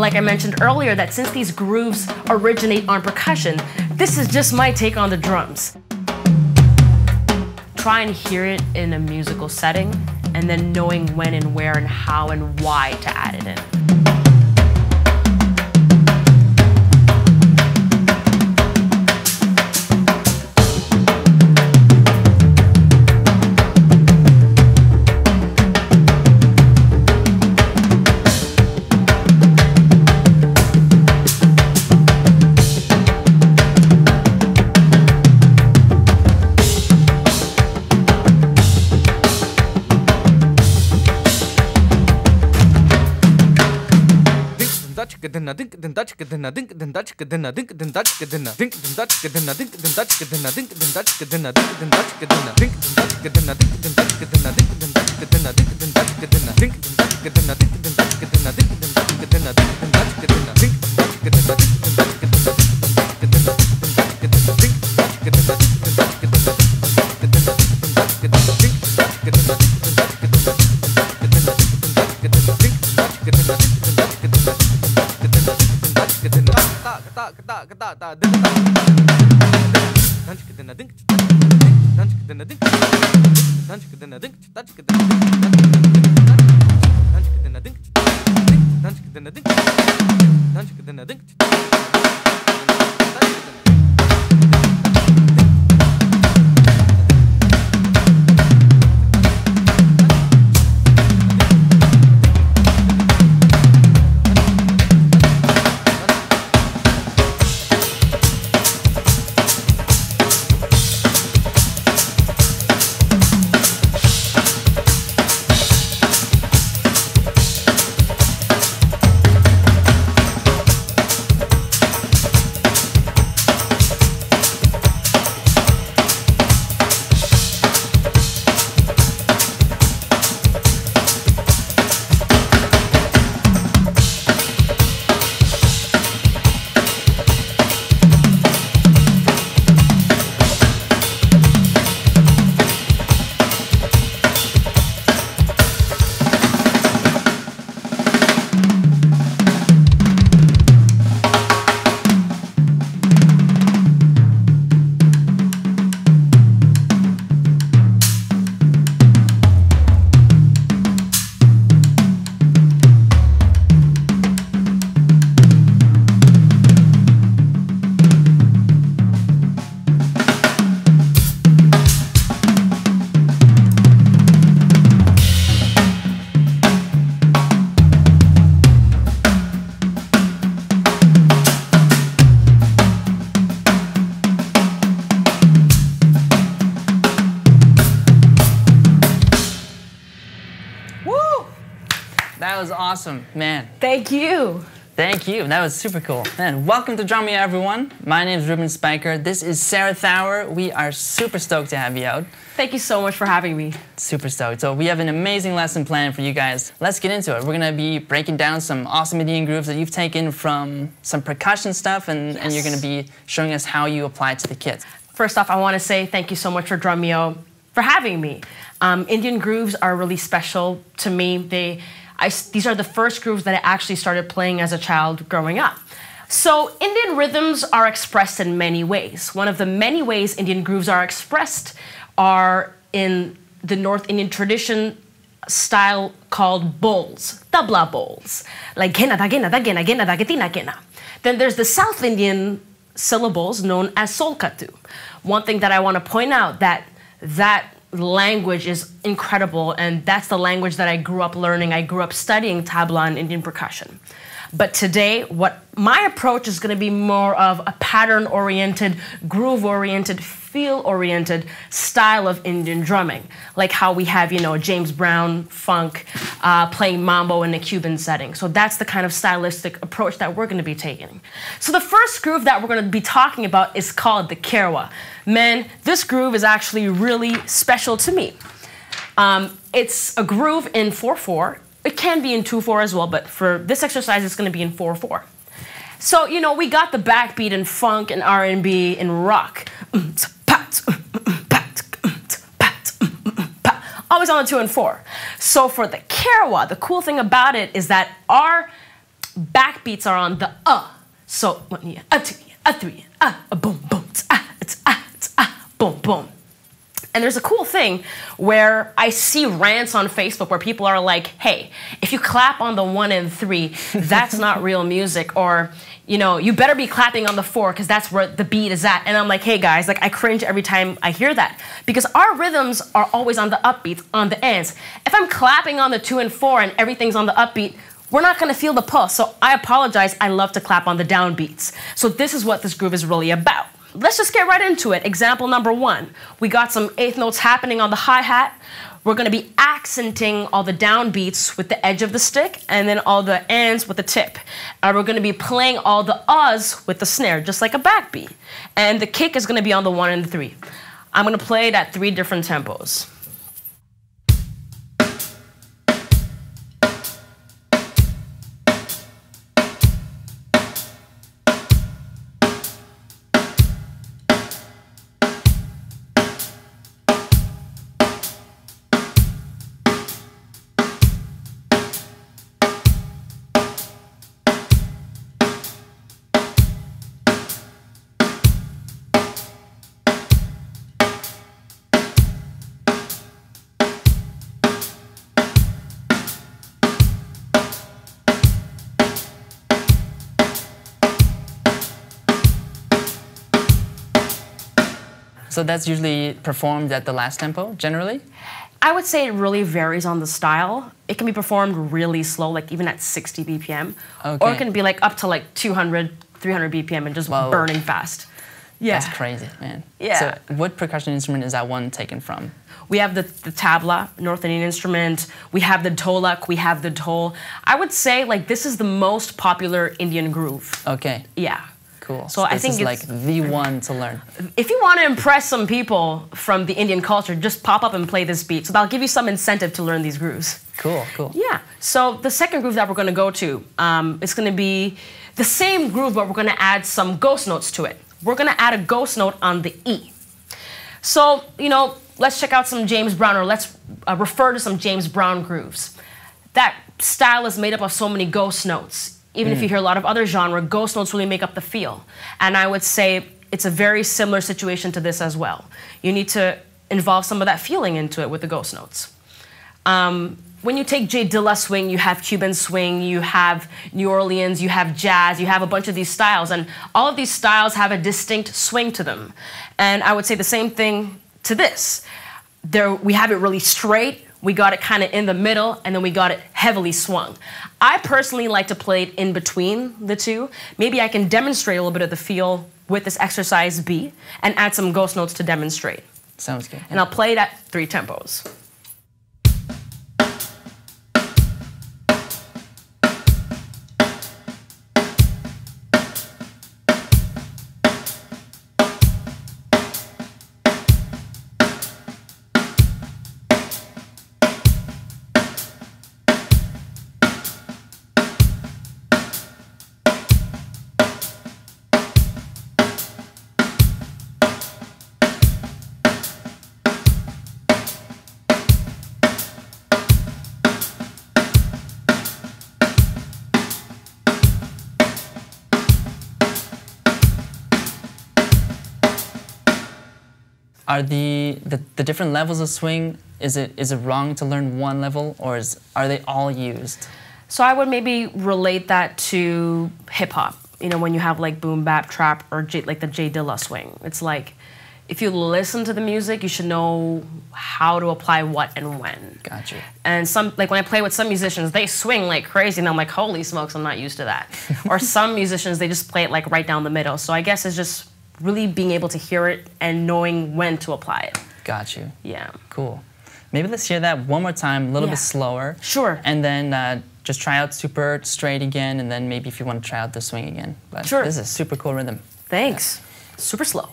like I mentioned earlier, that since these grooves originate on percussion, this is just my take on the drums. Try and hear it in a musical setting, and then knowing when and where and how and why to add it in. că din adânc, din daci, că din adânc, din daci, că din adânc, din daci, că din adânc, din daci, că din adânc, din daci, că din adânc, din daci, că din adânc, din daci, că din adânc, din daci, că din adânc, din daci, că din adânc, din daci, că din adânc, din daci, că din adânc, din daci, că din adânc, din daci, că din adânc, din daci, că din adânc, din daci, că din adânc, din daci, că din adânc, awesome, man. Thank you. Thank you. That was super cool. Man, welcome to Drumeo, everyone. My name is Reuben Spyker. This is Sarah Thawer. We are super stoked to have you out. Thank you so much for having me. Super stoked. So we have an amazing lesson planned for you guys. Let's get into it. We're gonna be breaking down some awesome Indian grooves that you've taken from some percussion stuff, and, yes. and you're gonna be showing us how you apply it to the kids. First off, I want to say thank you so much for Drumeo for having me. Um, Indian grooves are really special to me. They I, these are the first grooves that I actually started playing as a child growing up. So, Indian rhythms are expressed in many ways. One of the many ways Indian grooves are expressed are in the North Indian tradition style called bols, tabla bols, like gena da gena da gena gena da getina gena. Then there's the South Indian syllables known as solkattu. One thing that I want to point out that that language is incredible, and that's the language that I grew up learning. I grew up studying tabla and Indian percussion. But today, what my approach is going to be more of a pattern oriented, groove oriented, feel oriented style of Indian drumming, like how we have, you know, James Brown funk uh, playing mambo in a Cuban setting. So that's the kind of stylistic approach that we're going to be taking. So the first groove that we're going to be talking about is called the Kherwa. Man, this groove is actually really special to me. Um, it's a groove in 4 4. It can be in 2 4 as well, but for this exercise, it's going to be in 4 4. So, you know, we got the backbeat in funk and R&B and rock. Always on the 2 and 4. So for the Kherwa, the cool thing about it is that our backbeats are on the uh. So yeah, a two, a three, ah, a boom, boom, t's, it's it's boom, boom. And there's a cool thing where I see rants on Facebook where people are like, hey, if you clap on the one and three, that's not real music. Or, you know, you better be clapping on the four because that's where the beat is at. And I'm like, hey guys, like I cringe every time I hear that because our rhythms are always on the upbeats, on the ends. If I'm clapping on the two and four and everything's on the upbeat, we're not gonna feel the pulse. So I apologize, I love to clap on the downbeats. So this is what this groove is really about let's just get right into it. Example number one, we got some eighth notes happening on the hi-hat. We're gonna be accenting all the downbeats with the edge of the stick and then all the ends with the tip. And we're gonna be playing all the uhs with the snare, just like a backbeat. And the kick is gonna be on the one and the three. I'm gonna play it at three different tempos. So that's usually performed at the last tempo, generally? I would say it really varies on the style. It can be performed really slow, like even at 60 BPM. Okay. Or it can be like up to like 200, 300 BPM and just Whoa. burning fast. Yeah. That's crazy, man. Yeah. So what percussion instrument is that one taken from? We have the, the tabla, North Indian instrument. We have the dholak. We have the dhol. I would say like this is the most popular Indian groove. Okay. Yeah. Cool. So I this think is it's- like the one to learn. If you want to impress some people from the Indian culture, just pop up and play this beat. So that'll give you some incentive to learn these grooves. Cool, cool. Yeah. So the second groove that we're going to go to, um, it's going to be the same groove, but we're going to add some ghost notes to it. We're going to add a ghost note on the E. So you know, let's check out some James Brown, or let's uh, refer to some James Brown grooves. That style is made up of so many ghost notes. Even if you hear a lot of other genre, ghost notes really make up the feel. And I would say it's a very similar situation to this as well. You need to involve some of that feeling into it with the ghost notes. Um, when you take J Dilla swing, you have Cuban swing, you have New Orleans, you have jazz, you have a bunch of these styles, and all of these styles have a distinct swing to them. And I would say the same thing to this. There, we have it really straight, we got it kind of in the middle, and then we got it heavily swung. I personally like to play it in between the two. Maybe I can demonstrate a little bit of the feel with this exercise B and add some ghost notes to demonstrate. Sounds good. And I'll play it at three tempos. Are the, the the different levels of swing? Is it is it wrong to learn one level, or is are they all used? So I would maybe relate that to hip hop. You know, when you have like boom bap trap or J, like the J Dilla swing. It's like if you listen to the music, you should know how to apply what and when. Got you. And some like when I play with some musicians, they swing like crazy, and I'm like, holy smokes, I'm not used to that. or some musicians, they just play it like right down the middle. So I guess it's just really being able to hear it and knowing when to apply it. Got you. Yeah. Cool. Maybe let's hear that one more time, a little Yeah. bit slower. Sure. And then uh, just try out super straight again, and then maybe if you want to try out the swing again. But Sure. This is a super cool rhythm. Thanks. Super slow.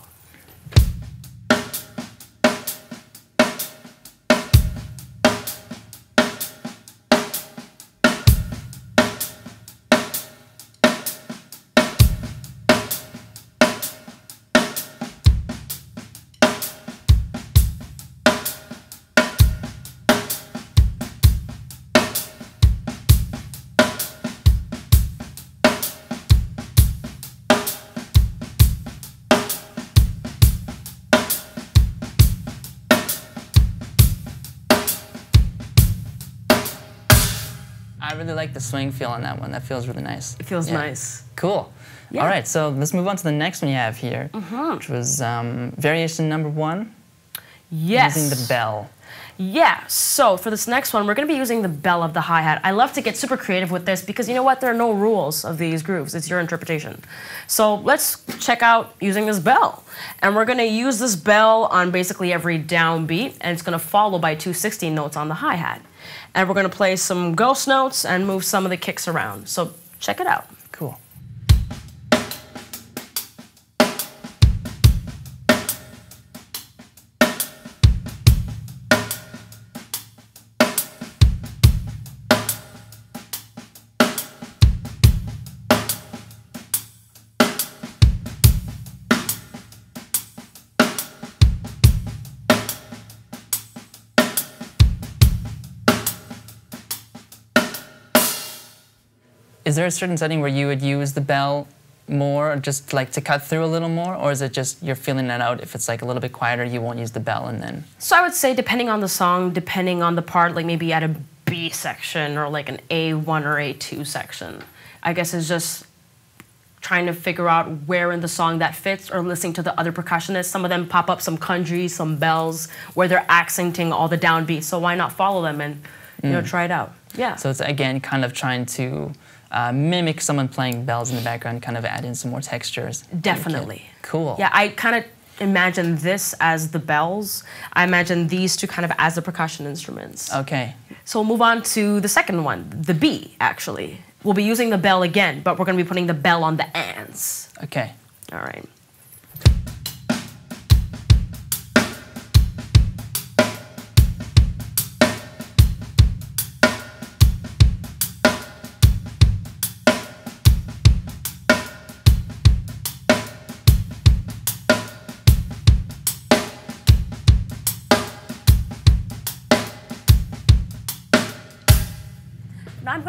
Like the swing feel on that one. That feels really nice. It feels Yeah. nice. Cool. Yeah. All right, so let's move on to the next one you have here, which was um, variation number one, Yes. using the bell. Yeah, so for this next one, we're gonna be using the bell of the hi hat. I love to get super creative with this because you know what? There are no rules of these grooves, it's your interpretation. So let's check out using this bell. And we're gonna use this bell on basically every downbeat, and it's gonna follow by two 16 notes on the hi hat. And we're gonna play some ghost notes and move some of the kicks around. So check it out. Is there a certain setting where you would use the bell more, just like to cut through a little more, or is it just you're feeling that out? If it's like a little bit quieter, you won't use the bell, and then So I would say, depending on the song, depending on the part, like maybe at a B section or like an A1 or A2 section, I guess it's just trying to figure out where in the song that fits or listening to the other percussionists. Some of them pop up some kanji, some bells, where they're accenting all the downbeats. So why not follow them and you know mm. try it out? Yeah. so it's again kind of trying to uh, mimic someone playing bells in the background, kind of add in some more textures. Definitely. Cool. Yeah, I kind of imagine this as the bells. I imagine these two kind of as the percussion instruments. Okay. So we'll move on to the second one, the B, actually. We'll be using the bell again, but we're going to be putting the bell on the ands. Okay. All right.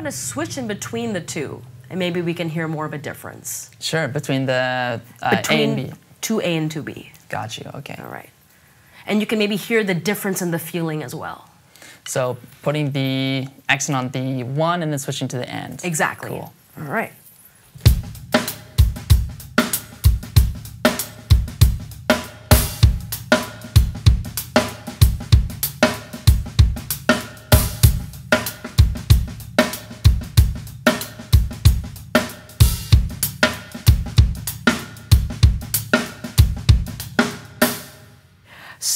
Going to switch in between the two, and maybe we can hear more of a difference. Sure. Between the uh, A and B. 2A and 2B. Got you. Okay. All right. And you can maybe hear the difference in the feeling as well. So putting the accent on the one and then switching to the end. Exactly. Cool. All right.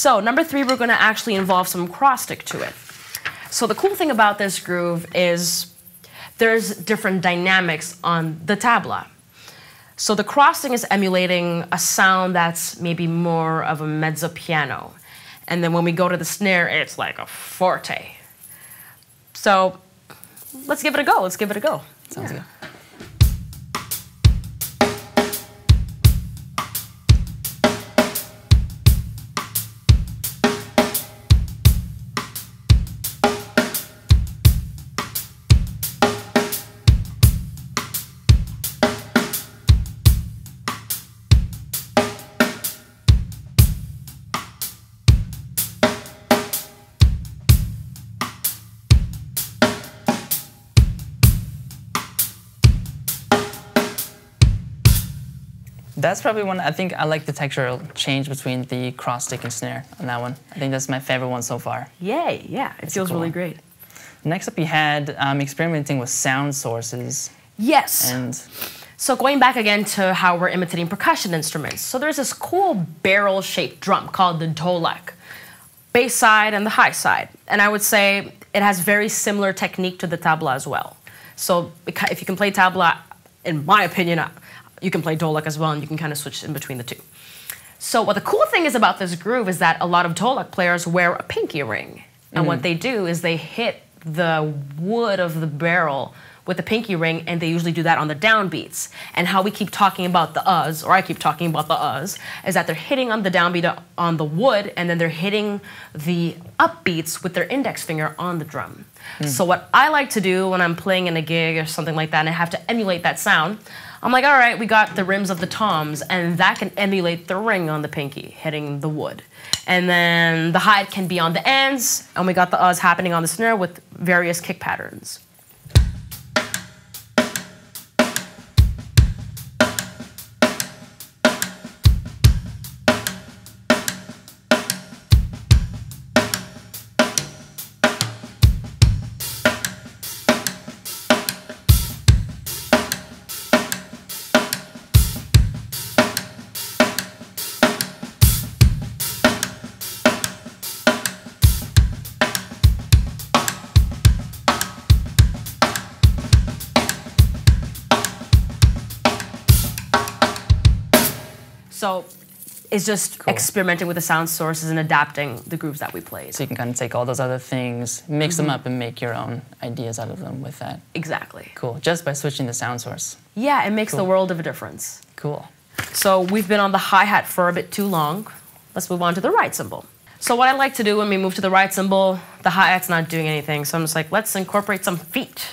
So number three, we're going to actually involve some cross stick to it. So the cool thing about this groove is there's different dynamics on the tabla. So the crossing is emulating a sound that's maybe more of a mezzo piano. And then when we go to the snare, it's like a forte. So let's give it a go. Let's give it a go. Sounds good. That's probably one. I think I like the textural change between the cross stick and snare on that one. I think that's my favorite one so far. Yay, yeah, it feels cool really one. great. Next up, you had um, experimenting with sound sources Yes. and So going back again to how we're imitating percussion instruments. So there's this cool barrel-shaped drum called the dholak, bass side and the high side. And I would say it has very similar technique to the tabla as well. So if you can play tabla, in my opinion, you can play dholak as well, and you can kind of switch in between the two. So what the cool thing is about this groove is that a lot of dholak players wear a pinky ring, and what mm-hmm. they do is they hit the wood of the barrel with the pinky ring, and they usually do that on the downbeats. And how we keep talking about the uhs, or I keep talking about the uhs, is that they're hitting on the downbeat on the wood, and then they're hitting the upbeats with their index finger on the drum. Mm. So what I like to do when I'm playing in a gig or something like that, and I have to emulate that sound, I'm like, all right, we got the rims of the toms, and that can emulate the ring on the pinky hitting the wood. And then the hide can be on the ends, and we got the uhs happening on the snare with various kick patterns. It's just Cool. experimenting with the sound sources and adapting the grooves that we played. So you can kind of take all those other things, mix Mm-hmm. them up, and make your own ideas out of them with that. Exactly. Cool. Just by switching the sound source. Yeah, it makes the world of a difference. Cool. So we've been on the hi hat for a bit too long. Let's move on to the right cymbal. So what I like to do when we move to the right cymbal, the hi hat's not doing anything. So I'm just like, let's incorporate some feet.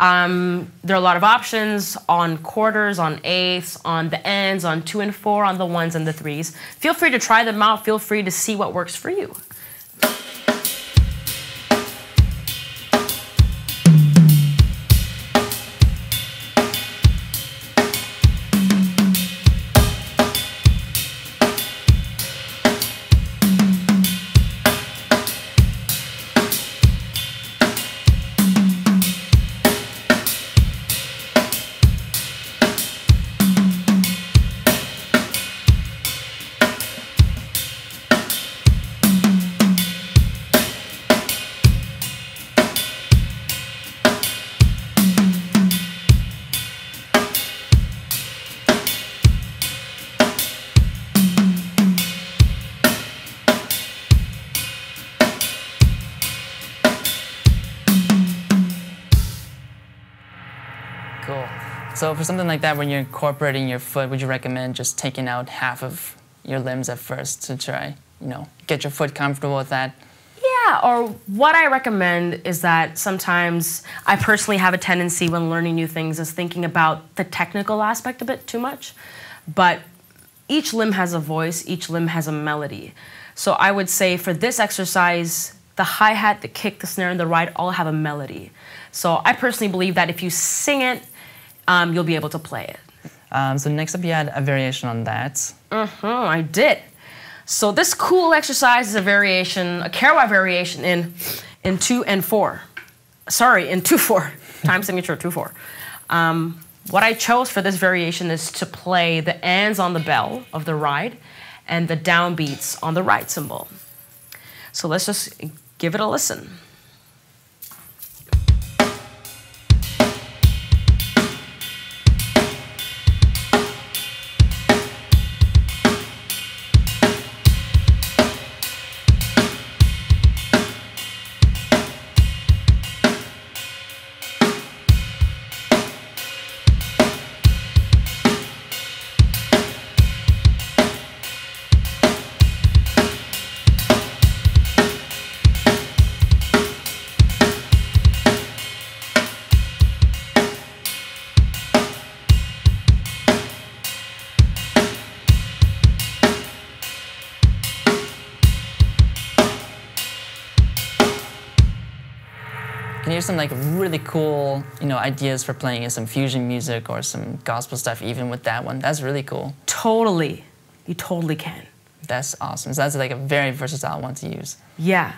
Um, there are a lot of options on quarters, on eighths, on the ends, on two and four, on the ones and the threes. Feel free to try them out. Feel free to see what works for you. So for something like that, when you're incorporating your foot, would you recommend just taking out half of your limbs at first to try, you know, get your foot comfortable with that? Yeah, or what I recommend is that sometimes I personally have a tendency when learning new things is thinking about the technical aspect a bit too much. But each limb has a voice, each limb has a melody. So I would say for this exercise, the hi hat, the kick, the snare, and the ride all have a melody. So I personally believe that if you sing it, um, you'll be able to play it. Um, so next up, you had a variation on that. Oh, I did. So this cool exercise is a variation, a Kherwa variation in in two and four. Sorry, in two four. Time signature two four. Um, what I chose for this variation is to play the ands on the bell of the ride and the downbeats on the right cymbal. So let's just give it a listen. Can you hear some like really cool, you know, ideas for playing some fusion music or some gospel stuff even with that one? That's really cool. Totally. You totally can. That's awesome. So that's like a very versatile one to use. Yeah.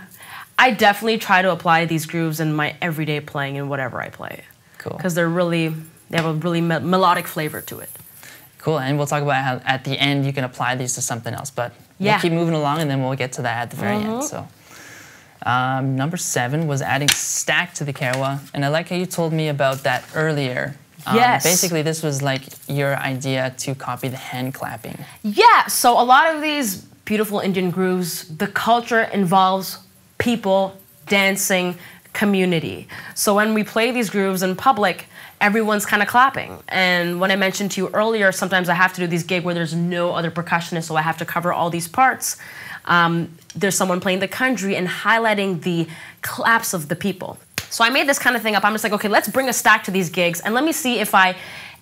I definitely try to apply these grooves in my everyday playing and whatever I play. Cool. Because they're really, they have a really me- melodic flavor to it. Cool. And we'll talk about how at the end you can apply these to something else. But Yeah. we'll keep moving along and then we'll get to that at the very end. Uh-huh. So um, number seven was adding stack to the Kherwa. And I like how you told me about that earlier. Um, Yes. Basically, this was like your idea to copy the hand clapping. Yeah, so a lot of these beautiful Indian grooves, the culture involves people, dancing, community. So when we play these grooves in public, everyone's kind of clapping. And when I mentioned to you earlier, sometimes I have to do these gigs where there's no other percussionist, so I have to cover all these parts. Um, there's someone playing the country and highlighting the claps of the people. So I made this kind of thing up. I'm just like, okay, let's bring a stack to these gigs and let me see if I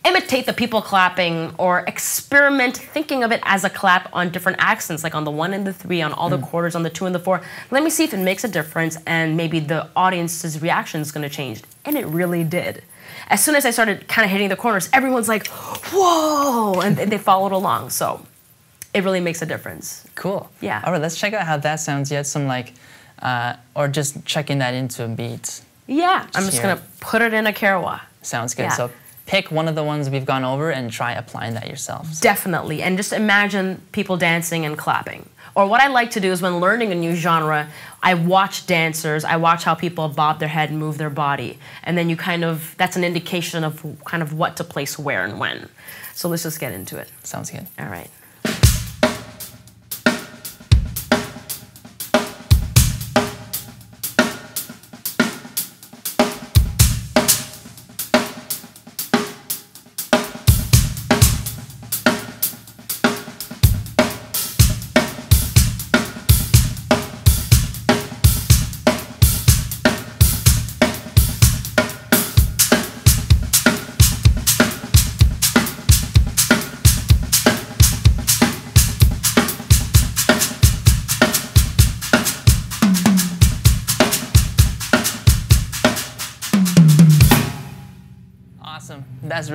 imitate the people clapping or experiment thinking of it as a clap on different accents, like on the one and the three, on all the hmm. quarters, on the two and the four. Let me see if it makes a difference and maybe the audience's reaction is going to change. And it really did. As soon as I started kind of hitting the corners, everyone's like, whoa, and they followed along. So it really makes a difference. Cool. Yeah. All right, let's check out how that sounds. You had some like, uh, or just checking that into a beat. Yeah, I'm just hear going to put it in a Kherwa. Sounds good. Yeah. So pick one of the ones we've gone over and try applying that yourself. Definitely. And just imagine people dancing and clapping. Or what I like to do is when learning a new genre, I watch dancers, I watch how people bob their head and move their body. And then you kind of, that's an indication of kind of what to place where and when. So let's just get into it. Sounds good. All right.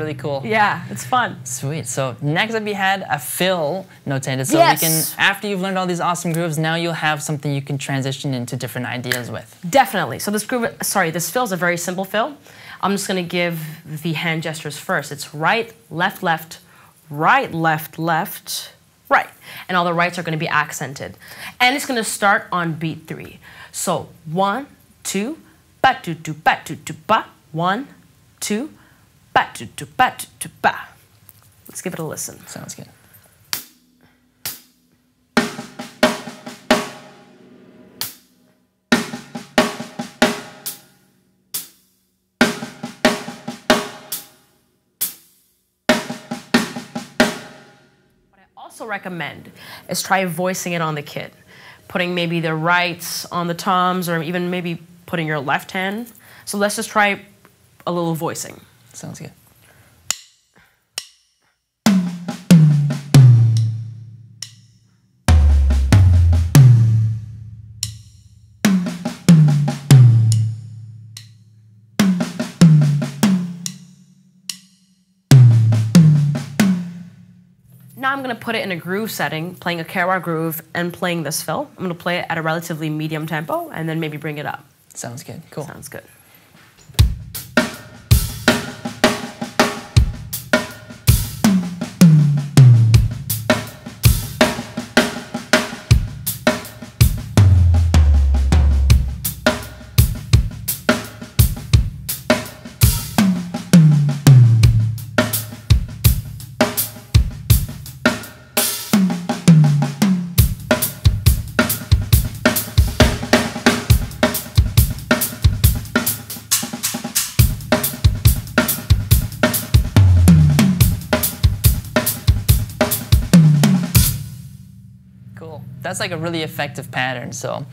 Really cool. Yeah, it's fun. Sweet. So next up, we had a fill notated. So Yes. we can, after you've learned all these awesome grooves, now you'll have something you can transition into different ideas with. Definitely. So this groove, sorry, this fill is a very simple fill. I'm just gonna give the hand gestures first. It's right, left, left, right, left, left, right. And all the rights are gonna be accented. And it's gonna start on beat three. So one, two, ba do do ba do do ba. One, two, ba do do ba do ba. Let's give it a listen. Sounds good. What I also recommend is try voicing it on the kit, putting maybe the rights on the toms or even maybe putting your left hand. So let's just try a little voicing. Sounds good. Now I'm gonna put it in a groove setting, playing a Kherwa groove and playing this fill. I'm gonna play it at a relatively medium tempo and then maybe bring it up. Sounds good. Cool. Sounds good. That's like a really effective pattern. So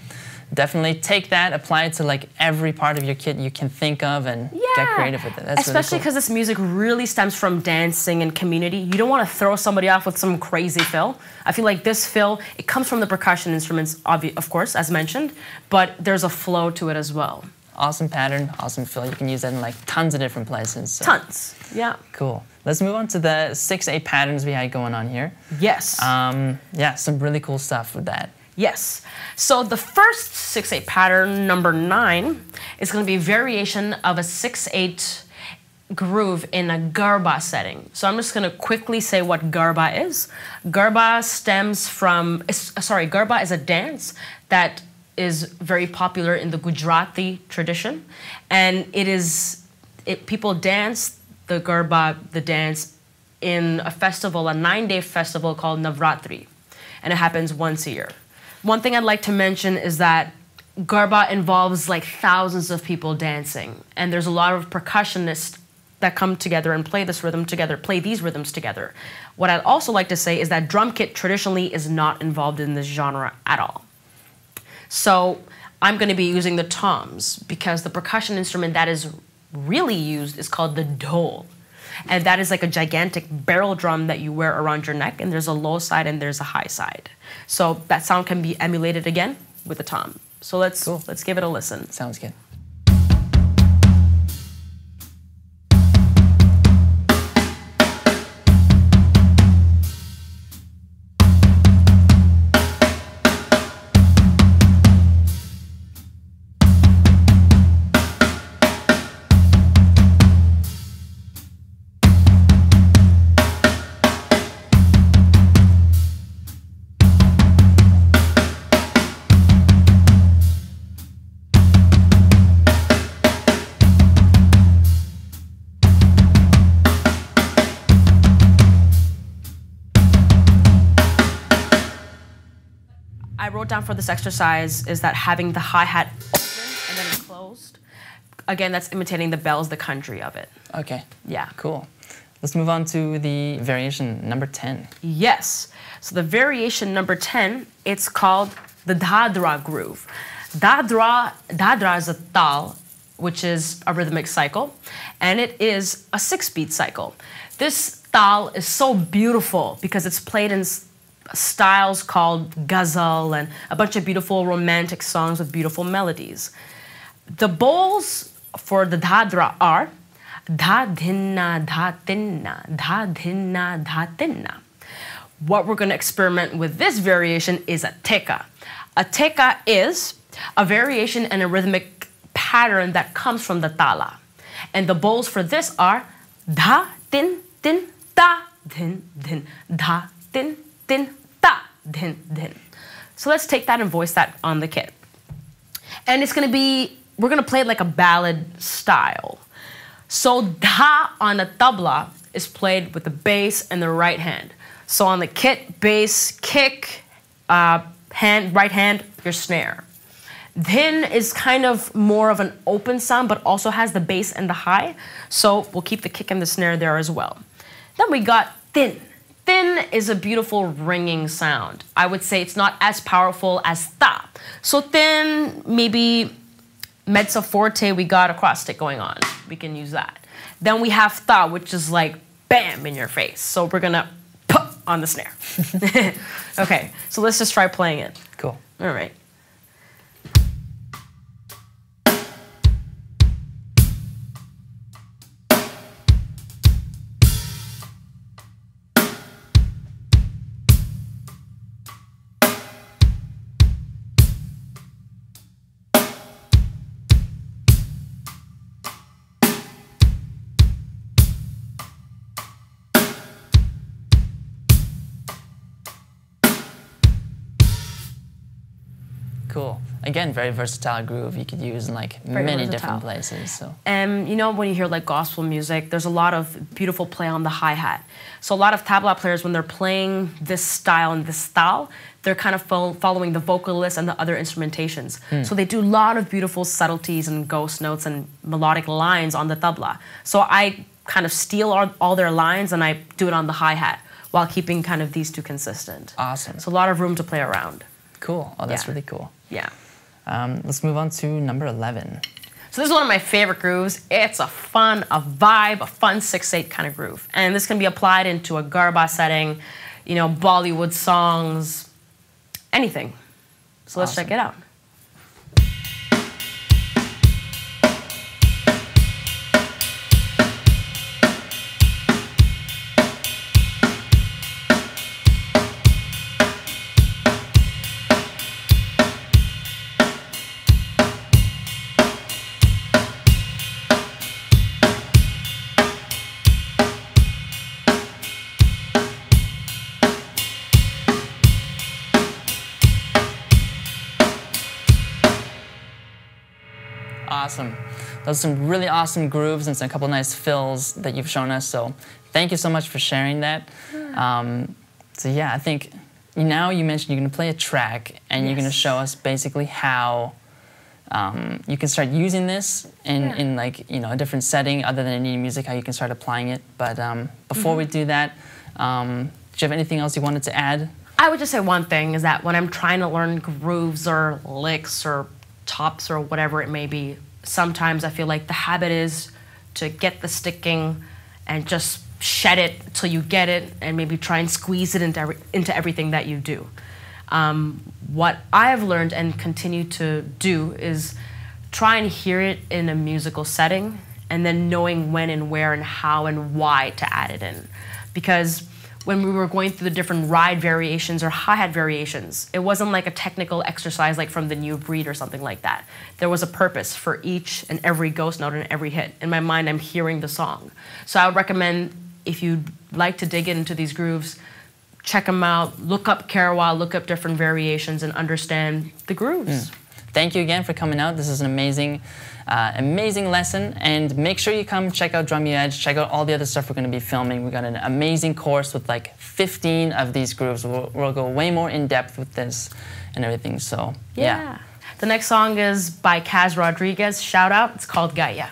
definitely take that, apply it to like every part of your kit you can think of, and get creative with it. That's Especially really because this music really stems from dancing and community. You don't want to throw somebody off with some crazy fill. I feel like this fill, it comes from the percussion instruments, of course, as mentioned, but there's a flow to it as well. Awesome pattern, awesome fill. You can use that in like tons of different places. So. Tons. Yeah. Cool. Let's move on to the six, eight patterns we had going on here. Yes. Um, yeah, some really cool stuff with that. Yes. So the first 6-8 pattern, number nine, is going to be a variation of a 6-8 groove in a garba setting. So I'm just going to quickly say what garba is. Garba stems from, sorry, garba is a dance that is very popular in the Gujarati tradition, and it is it, people dance the garba, the dance, in a festival, a nine-day festival called Navratri, and it happens once a year. One thing I'd like to mention is that Garba involves like thousands of people dancing, and there's a lot of percussionists that come together and play this rhythm together, play these rhythms together. What I'd also like to say is that drum kit traditionally is not involved in this genre at all. So I'm going to be using the toms because the percussion instrument that is really used is called the dhol. And that is like a gigantic barrel drum that you wear around your neck, and there's a low side and there's a high side. So that sound can be emulated again with the tom. So let's Cool. let's give it a listen. Sounds good. Down for this exercise is that having the hi hat open and then closed. Again, that's imitating the bells, the country of it. Okay. Yeah. Cool. Let's move on to the variation number 10. Yes. So the variation number 10, it's called the Dadra groove. Dadra, Dadra is a tal, which is a rhythmic cycle, and it is a six beat cycle. This tal is so beautiful because it's played in styles called ghazal and a bunch of beautiful romantic songs with beautiful melodies. The bols for the Dadra are Dha dhinna dha tinna dha dhinna dha tinna. What we're going to experiment with this variation is a theka. A theka is a variation and a rhythmic pattern that comes from the tala. And the bols for this are dha tin tin ta din din dha tin tin din din. So let's take that and voice that on the kit. And it's gonna be, we're gonna play it like a ballad style. So da on the tabla is played with the bass and the right hand. So on the kit, bass, kick, uh, hand, right hand, your snare. Then is kind of more of an open sound, but also has the bass and the high. So we'll keep the kick and the snare there as well. Then we got thin. Thin is a beautiful ringing sound. I would say it's not as powerful as tha. So thin, maybe mezzo forte, we got a cross stick going on. We can use that. Then we have tha, which is like bam in your face. So we're gonna put on the snare. okay, so let's just try playing it. Cool. All right. Cool. Again, very versatile groove you could use in like Very many versatile. different places. So And you know, when you hear like gospel music, there's a lot of beautiful play on the hi hat. So a lot of tabla players, when they're playing this style and this style, they're kind of fol- following the vocalists and the other instrumentations. Hmm. So they do a lot of beautiful subtleties and ghost notes and melodic lines on the tabla. So I kind of steal all, all their lines and I do it on the hi hat while keeping kind of these two consistent. awesome. So a lot of room to play around. Cool. Oh, that's Yeah. really cool. Yeah. Um, let's move on to number 11. So this is one of my favorite grooves. It's a fun, a vibe, a fun 6-8 kind of groove. And this can be applied into a garba setting, you know, Bollywood songs, anything. So let's check it out. Those are some really awesome grooves and some, a couple nice fills that you've shown us. So thank you so much for sharing that. Um, so yeah, I think now you mentioned you're going to play a track and you're going to show us basically how um, you can start using this in, Yeah. in like you know a different setting other than any music. How you can start applying it. But um, before we do that, um, do you have anything else you wanted to add? I would just say one thing is that when I'm trying to learn grooves or licks or tops or whatever it may be, sometimes I feel like the habit is to get the sticking and just shed it till you get it and maybe try and squeeze it into, every, into everything that you do. Um, what I've learned and continue to do is try and hear it in a musical setting and then knowing when and where and how and why to add it in. Because when we were going through the different ride variations or hi-hat variations, it wasn't like a technical exercise like from the new breed or something like that. There was a purpose for each and every ghost note and every hit. In my mind, I'm hearing the song. So I would recommend if you'd like to dig into these grooves, check them out, look up Kherwa, look up different variations and understand the grooves. Hmm. Thank you again for coming out. This is an amazing, uh, amazing lesson. And make sure you come check out Drumeo Edge. Check out all the other stuff we're going to be filming. We've got an amazing course with like 15 of these grooves. We'll, we'll go way more in depth with this and everything. So yeah. The next song is by Kaz Rodriguez. Shout out. It's called Gaia.